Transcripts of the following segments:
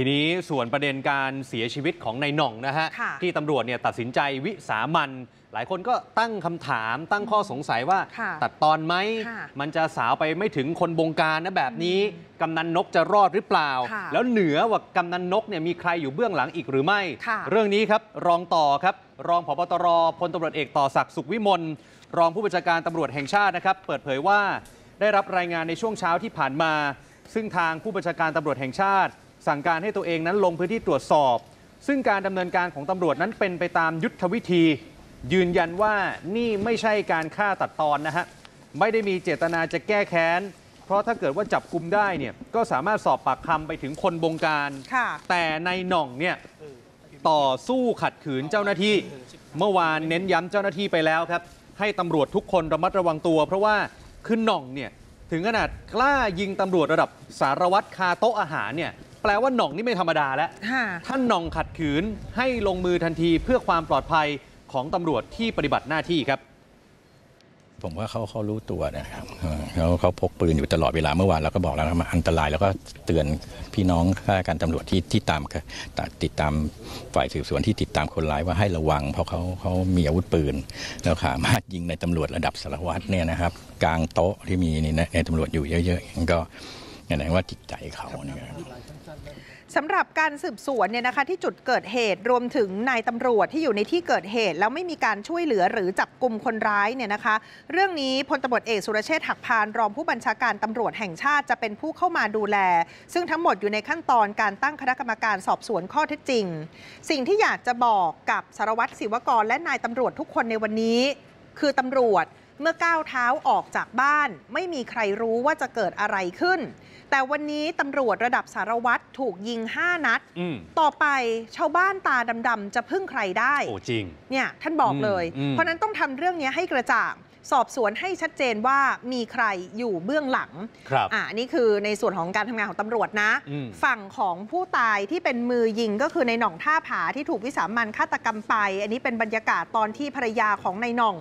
ทีนี้ส่วนประเด็นการเสียชีวิตของนายหน่องนะฮะค่ะที่ตำรวจเนี่ยตัดสินใจวิสามัน หลายคนก็ตั้งคำถามตั้งข้อสงสัยว่าค่ะตัดตอนไหมค่ะมันจะสาวไปไม่ถึงคนบงการนะแบบนี้ กำนันนกจะรอดหรือเปล่าค่ะแล้วเหนือกว่ากำนันนกเนี่ยมีใครอยู่เบื้องหลังอีกหรือไม่ค่ะเรื่องนี้ครับรองต่อครับ รองผบตรพลตำรวจเอกต่อศักดิ์สุขวิมลรองผู้บัญชาการตำรวจแห่งชาตินะครับเปิดเผยว่าได้รับรายงานในช่วงเช้าที่ผ่านมา ซึ่งทางผู้บัญชาการตำรวจแห่งชาติ สั่งการให้ตัวเองนั้นลงพื้นที่ตรวจสอบ ซึ่งการดำเนินการของตำรวจนั้นเป็นไปตามยุทธวิธี ยืนยันว่านี่ไม่ใช่การฆ่าตัดตอนนะฮะไม่ได้มีเจตนาจะแก้แค้น เพราะถ้าเกิดว่าจับกลุ่มได้เนี่ยก็สามารถสอบปากคำไปถึงคนบงการค่ะแต่ในหน่องเนี่ยต่อสู้ขัดขืนเจ้าหน้าที่ เมื่อวานเน้นย้ำเจ้าหน้าที่ไปแล้วครับ ให้ตำรวจทุกคนระมัดระวังตัว เพราะว่าคือหน่องเนี่ยถึงขนาดกล้ายิงตำรวจระดับสารวัตรคาโต๊ะอาหารเนี่ย แปลว่าหน่องนี่ไม่ธรรมดาแล้วค่ะท่านหน่องขัดขืนให้ลงมือทันทีเพื่อความปลอดภัยของตำรวจที่ปฏิบัติหน้าที่ครับผมว่าเขาเขารู้ตัวนะครับเออเขาเขาพกปืนอยู่ตลอดเวลาเมื่อวานเราก็บอกแล้วนะมันอันตรายแล้วก็เตือนพี่น้องข้าราชการตำรวจที่ที่ตามติดตามฝ่ายสืบสวนที่ติดตามคนร้ายว่าให้ระวัง เพราะเขาเขามีอาวุธปืน แล้วสามารถยิงในตำรวจระดับสารวัตรเนี่ยนะครับ กลางโต๊ะที่มีในในตำรวจอยู่เยอะๆมันก็ แสดงว่าจิตใจเขาเนี่ยสำหรับการสืบสวนเนี่ยนะคะที่จุดเกิดเหตุรวมถึงนายตำรวจที่อยู่ในที่เกิดเหตุ แล้วไม่มีการช่วยเหลือหรือจับกลุ่มคนร้ายเนี่ยนะคะ เรื่องนี้พลตำรวจเอกสุรเชษฐ์หักพานรองผู้บัญชาการตำรวจแห่งชาติจะเป็นผู้เข้ามาดูแล ซึ่งทั้งหมดอยู่ในขั้นตอนการตั้งคณะกรรมการสอบสวนข้อเท็จจริง สิ่งที่อยากจะบอกกับสารวัตรศิวกรและนายตำรวจทุกคนในวันนี้ คือตำรวจ เมื่อก้าวเท้าออกจากบ้าน ไม่มีใครรู้ว่าจะเกิดอะไรขึ้น แต่วันนี้ตำรวจระดับสารวัตรถูกยิง 5 นัดอืมต่อไปชาวบ้านตาดำๆจะพึ่งใครได้ โอ้จริง เนี่ยท่านบอกเลยอืมเพราะฉะนั้นต้องทำเรื่องนี้ให้กระจ่าง สอบสวนให้ชัดเจนว่ามีใครอยู่เบื้องหลังครับอ่านี่คือในส่วนของการทำงานของตำรวจนะอืมฝั่งของผู้ตายที่เป็นมือยิงก็คือในหน่องท่าผาที่ถูกวิสามันฆาตกรรมไป อันนี้เป็นบรรยากาศตอนที่ภรรยาของในหน่อง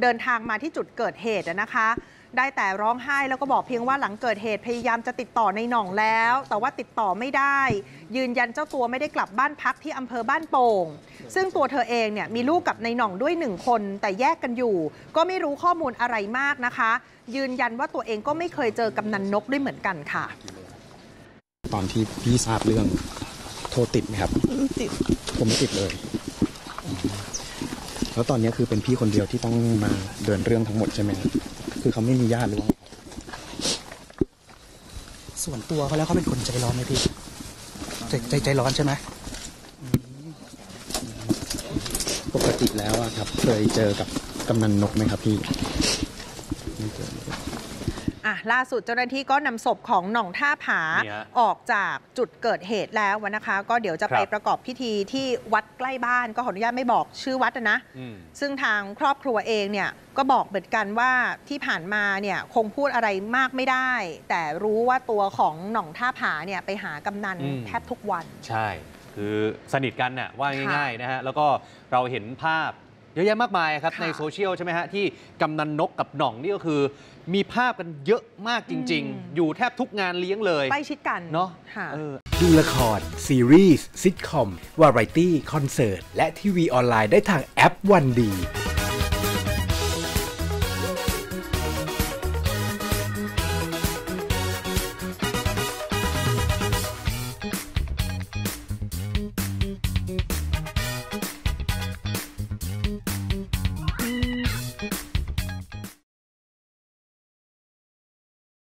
เดินทางมาที่จุดเกิดเหตุอะนะคะ ได้แต่ร้องไห้แล้วก็บอกเพียงว่าหลังเกิดเหตุพยายามจะติดต่อในหน่องแล้ว แต่ว่าติดต่อไม่ได้ ยืนยันเจ้าตัวไม่ได้กลับบ้านพักที่อำเภอบ้านโป่ง ซึ่งตัวเธอเองเนี่ยมีลูกกับในหน่องด้วยหนึ่งคน แต่แยกกันอยู่ ก็ไม่รู้ข้อมูลอะไรมากนะคะ ยืนยันว่าตัวเองก็ไม่เคยเจอกำนันนกด้วยเหมือนกันค่ะ ตอนที่พี่ทราบเรื่องโทรติดไหมครับ ติด ผมไม่ติดเลยอืมแล้วตอนนี้คือเป็นพี่คนเดียวที่ต้องมาเดินเรื่องทั้งหมดใช่ไหมครับ คือเขาไม่มีญาติหรือว่าส่วนตัวเขาแล้วเขาเป็นคนใจร้อนไหมพี่ใจใจใจร้อนใช่ไหมปกติแล้วอะครับ เคยเจอกับกำนันนกไหมครับพี่ไม่เจอ อะล่าสุดเจ้าหน้าที่ก็นำศพของหน่องท่าผาเนี่ยออกจากจุดเกิดเหตุแล้วนะคะ ก็เดี๋ยวจะไปครับประกอบพิธีที่วัดใกล้บ้านก็ขออนุญาตไม่บอกชื่อวัดนะนะอืมซึ่งทางครอบครัวเองเนี่ยก็บอกเหมือนกันว่าที่ผ่านมาเนี่ยคงพูดอะไรมากไม่ได้ แต่รู้ว่าตัวของหน่องท่าผาเนี่ยไปหากำนันอืมแทบทุกวัน ใช่ คือสนิทกันน่ะว่าค่ะง่ายๆนะฮะแล้วก็เราเห็นภาพ เยอะแยะมากมายครับค่ะในโซเชียลใช่ไหมฮะ ที่กำนันนกกับหน่องนี่ก็คือ มีภาพกันเยอะมากจริงอืมๆอยู่แทบทุกงานเลี้ยงเลยใกล้ชิดกันเนาะค่ะเออดูละคร ซีรีส์ซิทคอม วาไรตี้ คอนเสิร์ต และทีวีออนไลน์ได้ทางแอปวันดี